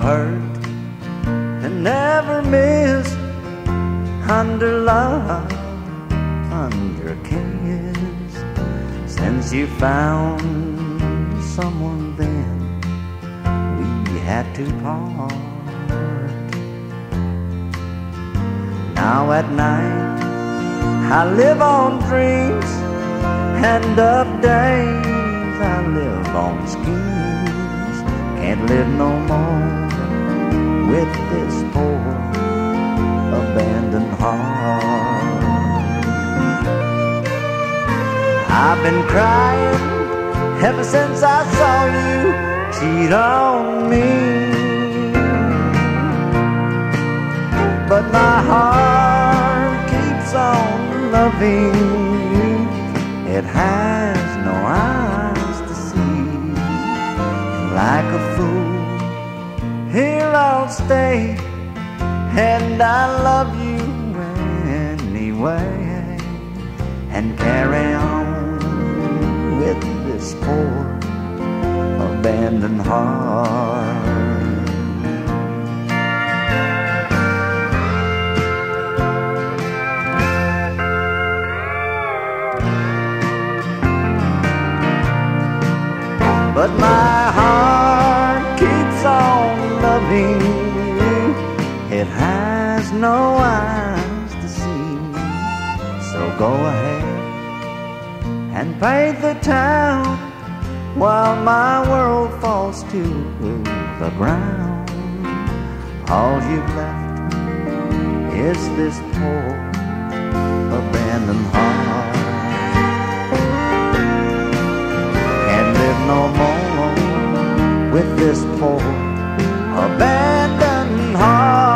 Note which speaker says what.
Speaker 1: heart and never miss under love, under kiss. Since you found someone, then we had to part. Now at night, I live on dreams, and of days, I live on schemes. Can't live no more with this poor abandoned heart. I've been crying ever since I saw you cheat on me. But my heart keeps on loving you. It has no eyes to see. Like a fool, here Stay. And I love you anyway. And carry on with this poor abandoned heart. But my loving you. It has no eyes to see. So go ahead and paint the town while my world falls to the ground. All you've left is this poor abandoned heart. Can't live no more with this poor abandoned heart.